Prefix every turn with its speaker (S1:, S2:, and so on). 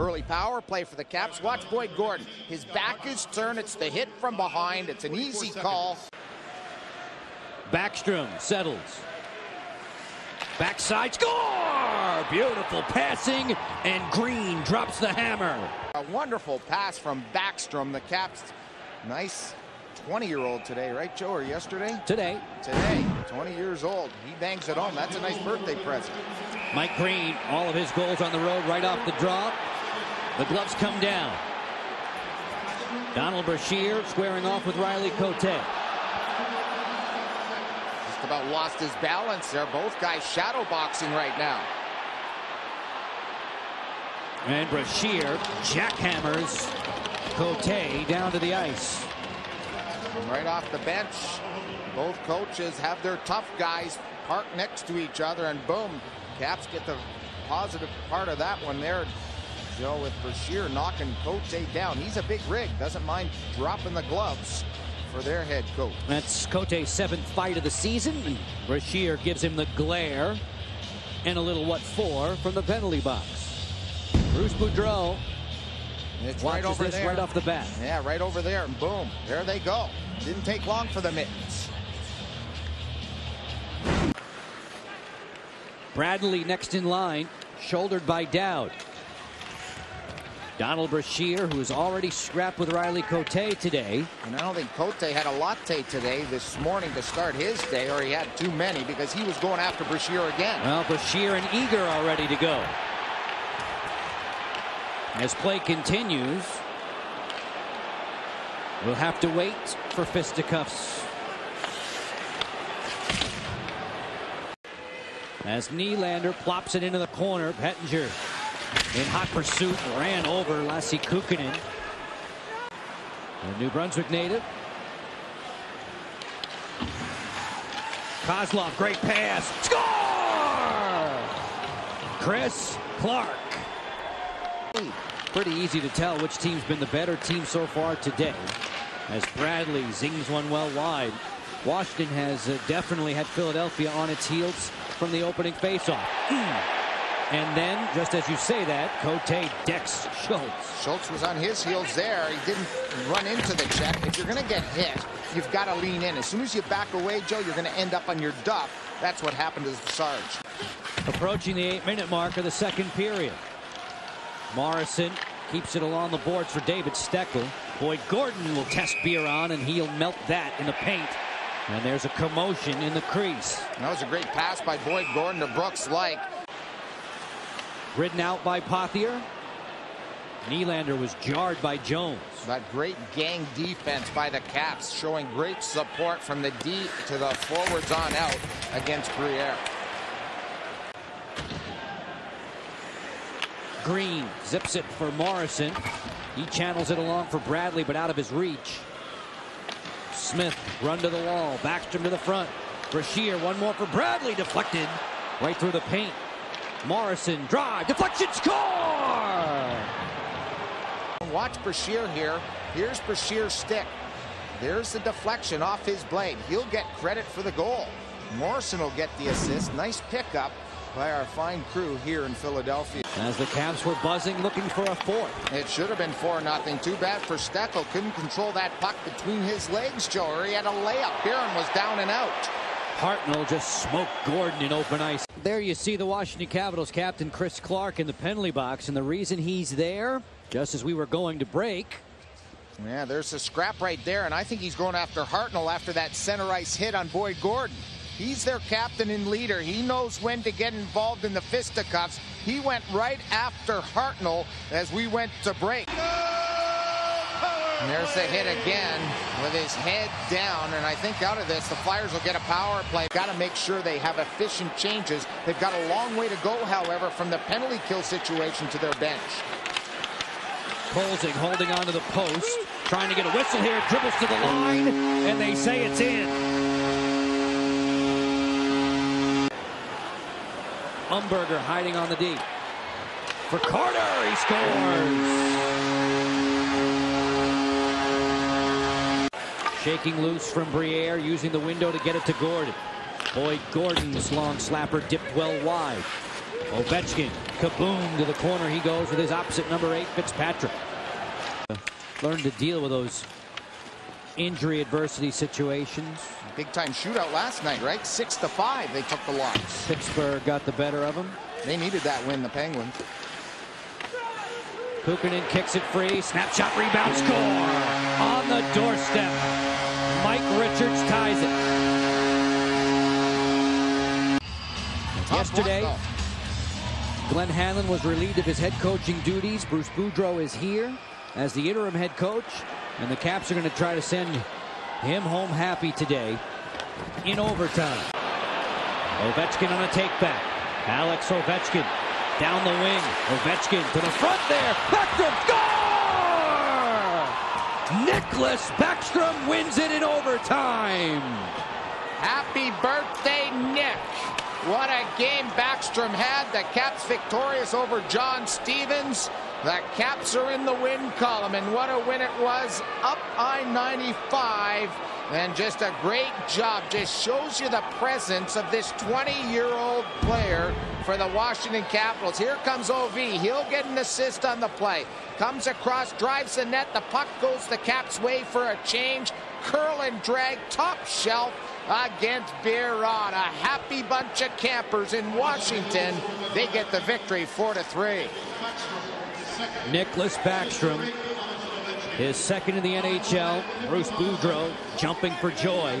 S1: Early power play for the Caps. Watch Boyd Gordon. His back is turned. It's the hit from behind. It's an easy call.
S2: Backstrom settles. Backside score! Beautiful passing, and Green drops the hammer.
S1: A wonderful pass from Backstrom. The Caps, nice 20-year-old today, right, Joe, or yesterday?
S2: Today.
S1: Today, 20 years old. He bangs it home. That's a nice birthday present.
S2: Mike Green, all of his goals on the road right off the draw. The gloves come down. Donald Brashear squaring off with Riley Cote. Just
S1: about lost his balance there. Both guys shadow boxing right now.
S2: And Brashear jackhammers Cote down to the ice.
S1: Right off the bench, both coaches have their tough guys parked next to each other, and boom, Caps get the positive part of that one there. Joe with Brashear knocking Cote down. He's a big rig, doesn't mind dropping the gloves for their head coach.
S2: That's Cote's seventh fight of the season. And Brashear gives him the glare and a little what for from the penalty box. Bruce Boudreau
S1: it's right over
S2: this
S1: there.
S2: right off the bat.
S1: Yeah, right over there, and boom, there they go. Didn't take long for the mittens.
S2: Bradley next in line, shouldered by Dowd. Donald Brashear, who has already scrapped with Riley Cote today.
S1: And I don't think Cote had a latte today this morning to start his day, or he had too many because he was going after Brashear again.
S2: Well, Brashear and Eager are ready to go. As play continues, we'll have to wait for fisticuffs. As Nylander plops it into the corner, Pettinger in hot pursuit ran over Lasse Kukkonen. A New Brunswick native. Kozlov, great pass. Score! Chris Clark. Pretty easy to tell which team's been the better team so far today. As Bradley zings one well wide. Washington has uh, definitely had Philadelphia on its heels from the opening faceoff. And then, just as you say that, Cote decks Schultz.
S1: Schultz was on his heels there. He didn't run into the check. If you're going to get hit, you've got to lean in. As soon as you back away, Joe, you're going to end up on your duff. That's what happened to the Sarge.
S2: Approaching the eight-minute mark of the second period. Morrison keeps it along the boards for David Steckel. Boyd Gordon will test Biron, and he'll melt that in the paint. And there's a commotion in the crease.
S1: That was a great pass by Boyd Gordon to Brooks Laich.
S2: Ridden out by Pothier. Nylander was jarred by Jones.
S1: That great gang defense by the Caps, showing great support from the D to the forwards on out against Briere.
S2: Green zips it for Morrison. He channels it along for Bradley, but out of his reach. Smith run to the wall. Backstrom to the front. Brashear, one more for Bradley. Deflected right through the paint. Morrison drive. Deflection score!
S1: Watch Brashear here. Here's Brashear's stick. There's the deflection off his blade. He'll get credit for the goal. Morrison will get the assist. Nice pickup by our fine crew here in Philadelphia.
S2: As the Caps were buzzing, looking for a fourth.
S1: It should have been 4 nothing. Too bad for Steckel. Couldn't control that puck between his legs, Joe, he had a layup. Biron was down and out.
S2: Hartnell just smoked Gordon in open ice. There you see the Washington Capitals captain Chris Clark in the penalty box, and the reason he's there, just as we were going to break,
S1: yeah, there's a scrap right there, and I think he's going after Hartnell after that center ice hit on Boyd Gordon. He's their captain and leader. He knows when to get involved in the fisticuffs. He went right after Hartnell as we went to break. And there's the hit again with his head down. And I think out of this, the Flyers will get a power play. Got to make sure they have efficient changes. They've got a long way to go, however, from the penalty kill situation to their bench.
S2: Kolzig holding on to the post, trying to get a whistle here, dribbles to the line, and they say it's in. Umberger hiding on the deep. For Carter, he scores. Shaking loose from Briere, using the window to get it to Gordon. Boyd Gordon's long slapper dipped well wide. Ovechkin, kaboom to the corner. He goes with his opposite number eight, Fitzpatrick. Learned to deal with those injury adversity situations.
S1: Big time shootout last night, right? Six to five, they took the loss.
S2: Pittsburgh got the better of them.
S1: They needed that win, the Penguins.
S2: Kukkonen kicks it free. Snapshot rebound score. On the doorstep. Mike Richards ties it. Yesterday, Glenn Hanlon was relieved of his head coaching duties. Bruce Boudreau is here as the interim head coach. And the Caps are going to try to send him home happy today in overtime. Ovechkin on a takeback. Alex Ovechkin down the wing. Ovechkin to the front there. Backstrom score! Nicholas Backstrom wins it in overtime.
S1: Happy birthday, Nick. What a game Backstrom had. The Caps victorious over John Stevens. The Caps are in the win column, and what a win it was up I-95. And just a great job. Just shows you the presence of this 20-year-old player for the Washington Capitals. Here comes OV. He'll get an assist on the play. Comes across, drives the net. The puck goes the Caps' way for a change. Curl and drag, top shelf against Biron. A happy bunch of campers in Washington. They get the victory 4 to 3.
S2: Nicholas Backstrom, his second in the NHL. Bruce Boudreau jumping for joy.